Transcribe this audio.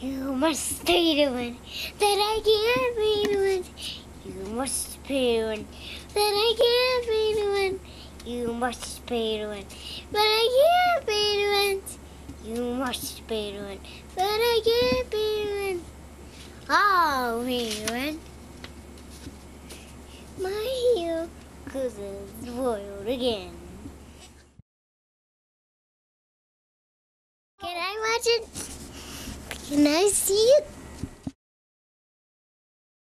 You must pay the one that I can't pay the one. You must pay the one that I can't pay the one. You must pay the one, but I can't pay the one. You must pay the one, but I can't pay the one. I'll pay the one. My heel cause it's spoiled again. Can I watch it? Can I see it?